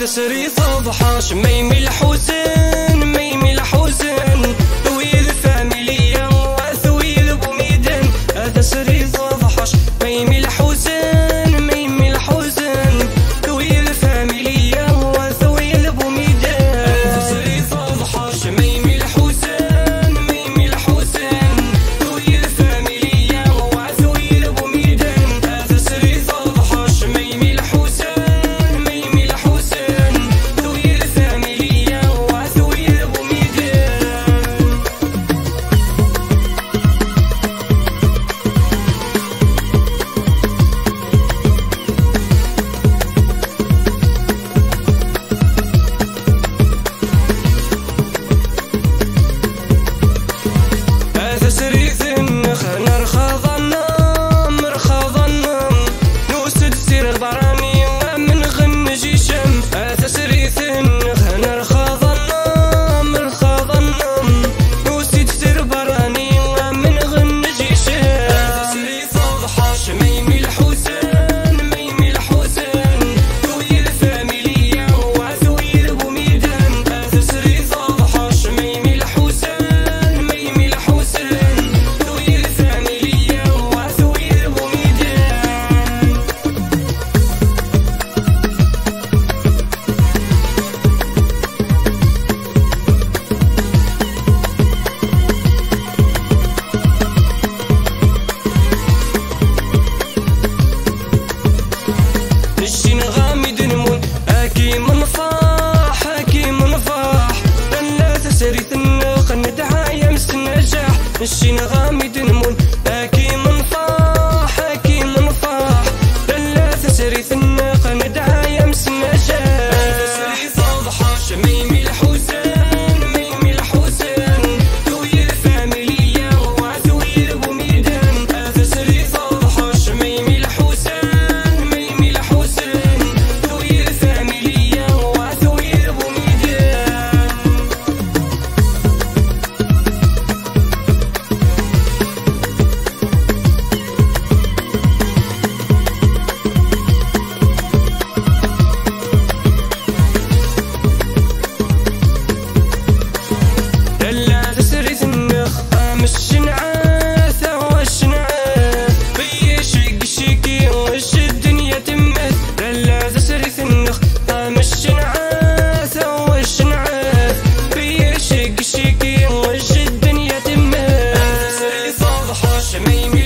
تسري فضحاش ميمي الحسن ميمي الحسن in the moon. Back in the hush, it made me